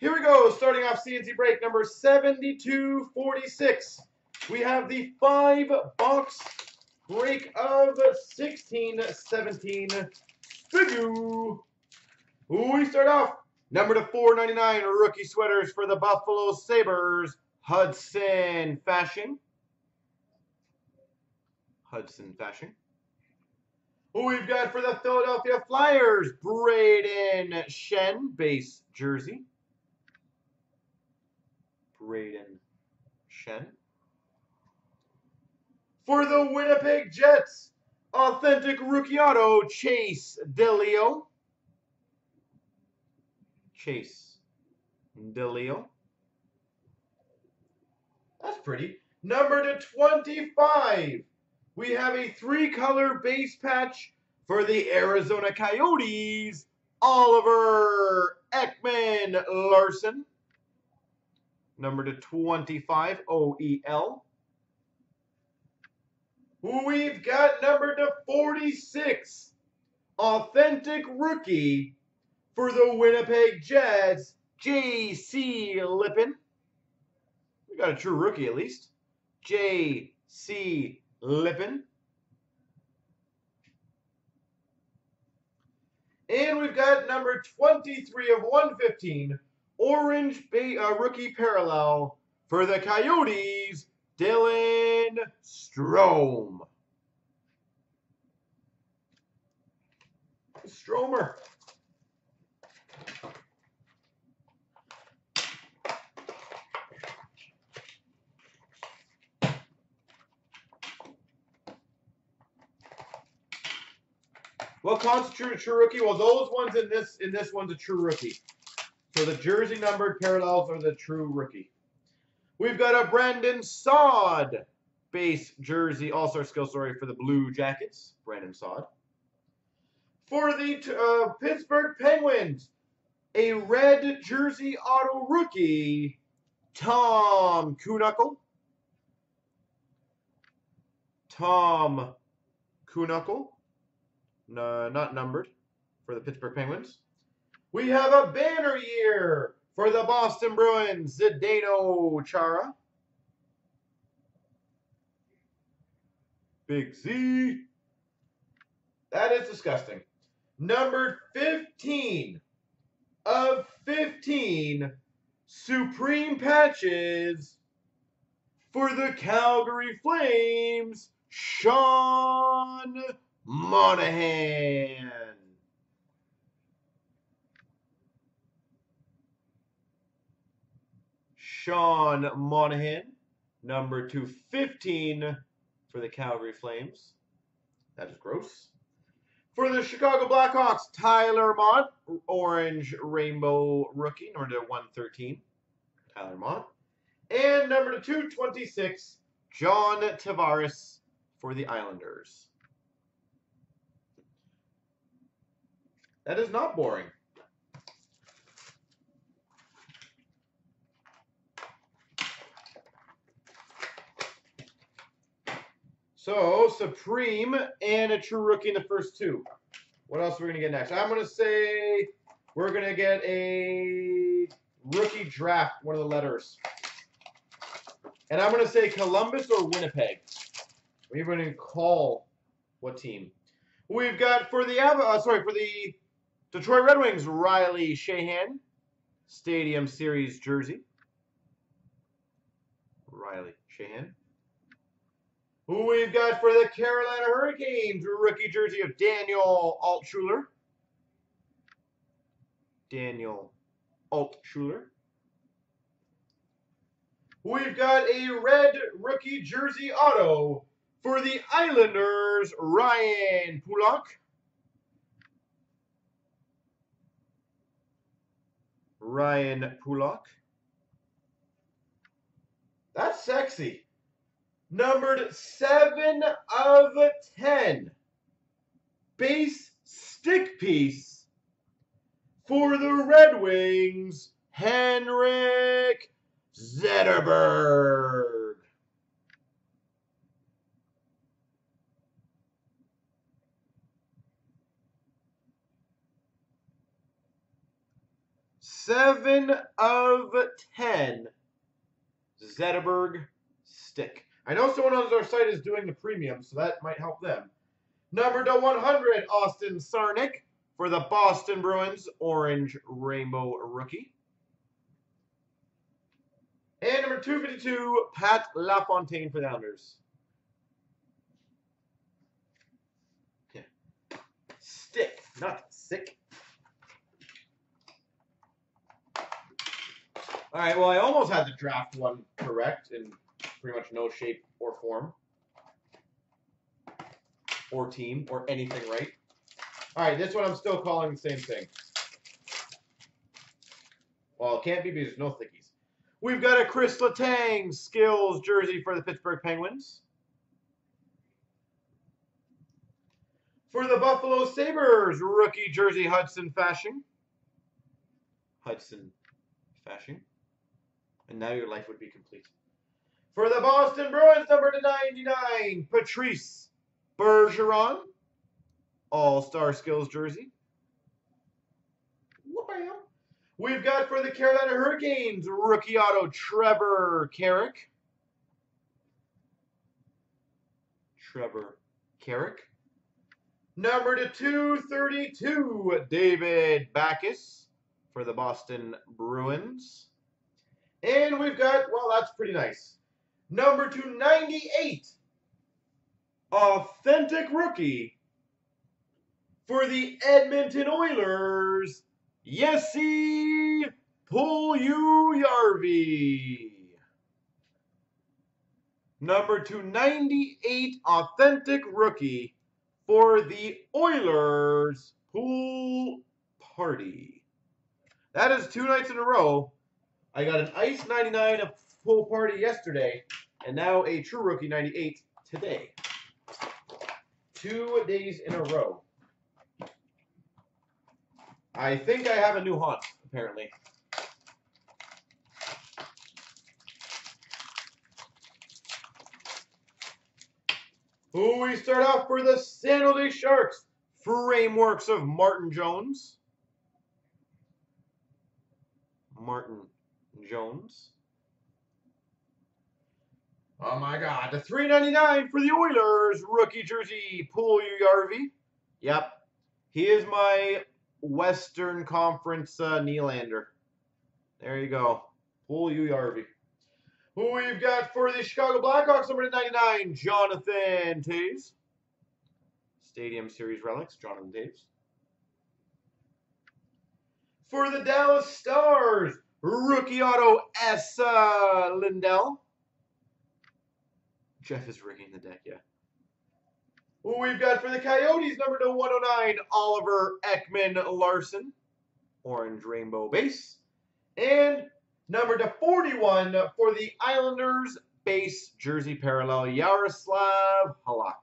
Here we go, starting off CNC break number 7246. We have the five box break of 1617 Figure. We start off number to 499 rookie sweaters for the Buffalo Sabres, Hudson Fasching. Hudson Fasching. We've got for the Philadelphia Flyers, Brayden Schenn, base jersey. Brayden Schenn. For the Winnipeg Jets, authentic rookie auto, Chase DeLeo. Chase DeLeo. That's pretty. Number to 25. We have a three-color base patch for the Arizona Coyotes, Oliver Ekman Larsson. Number to 25, OEL. We've got number to 46, authentic rookie for the Winnipeg Jets, J.C. Lipon. We got a true rookie at least. J.C. Lipon. And we've got number 23 of 115, orange uh, rookie parallel for the Coyotes, Dylan Strome. Stromer. What constitutes a true rookie? Well, those ones in this in this one's a true rookie. So the jersey numbered parallels are the true rookie. We've got a Brandon Saad base jersey All-Star skill story for the Blue Jackets. Brandon Saad. For the uh, Pittsburgh Penguins, a red jersey auto rookie, Tom Kuhnhackl. Tom Kuhnhackl. No, not numbered for the Pittsburgh Penguins. We have a banner year for the Boston Bruins, Zdeno Chara. Big Z. That is disgusting. Number 15 of 15 Supreme Patches for the Calgary Flames, Sean Monahan. Sean Monahan, number 215 for the Calgary Flames. That is gross. For the Chicago Blackhawks, Tyler Motte, orange rainbow rookie, number to 113, Tyler Motte. And number to 226, John Tavares for the Islanders. That is not boring. So, Supreme and a true rookie in the first two. What else are we going to get next? I'm going to say we're going to get a rookie draft, one of the letters. And I'm going to say Columbus or Winnipeg. We're going to call what team. We've got for the uh, sorry for the Detroit Red Wings, Riley Sheahan, Stadium Series jersey. Riley Sheahan. Who we've got for the Carolina Hurricanes, rookie jersey of Daniel Altshuler. Daniel Altshuler. We've got a red rookie jersey auto for the Islanders, Ryan Pulock. Ryan Pulock. That's sexy. Numbered 7 of 10. Base stick piece for the Red Wings, Henrik Zetterberg. 7 of 10. Zetterberg Stick. I know someone on our site is doing the premium, so that might help them. Number to 100, Austin Czarnik for the Boston Bruins, Orange Rainbow Rookie. And number 252, Pat LaFontaine for the Islanders. Yeah. Stick, not sick. All right, well, I almost had the draft one correct in pretty much no shape or form. Or team, or anything right. All right, this one I'm still calling the same thing. Well, it can't be because there's no thickies. We've got a Chris Letang skills jersey for the Pittsburgh Penguins. For the Buffalo Sabres, rookie jersey Hudson Fasching. Hudson Fasching. And now your life would be complete. For the Boston Bruins, number to 99, Patrice Bergeron. All-Star Skills jersey. We've got for the Carolina Hurricanes, rookie auto, Trevor Carrick. Trevor Carrick. Number to 232, David Backes for the Boston Bruins. And we've got, well, that's pretty nice. Number 298, authentic rookie for the Edmonton Oilers, Jesse Puljujarvi. Number 298, authentic rookie for the Oilers, Pool Party. That is two nights in a row. I got an Ice 99 of Pool Party yesterday, and now a True Rookie 98 today. Two days in a row. I think I have a new haunt, apparently. Who we start off for the San Jose Sharks. Frameworks of Martin Jones. Martin Jones. Oh my god, the 399 for the Oilers, rookie jersey, Puljujarvi. Yep. He is my Western Conference uh, Nylander. There you go. Puljujarvi. Who we've got for the Chicago Blackhawks, number 99, Jonathan Toews. Stadium Series Relics, Jonathan Toews. For the Dallas Stars, rookie auto Esa Lindell. Jeff is rigging the deck, yeah. Well, we've got for the Coyotes, number to 109, Oliver Ekman Larsson. Orange rainbow base. And number to 41 for the Islanders, base jersey parallel, Yaroslav Halak.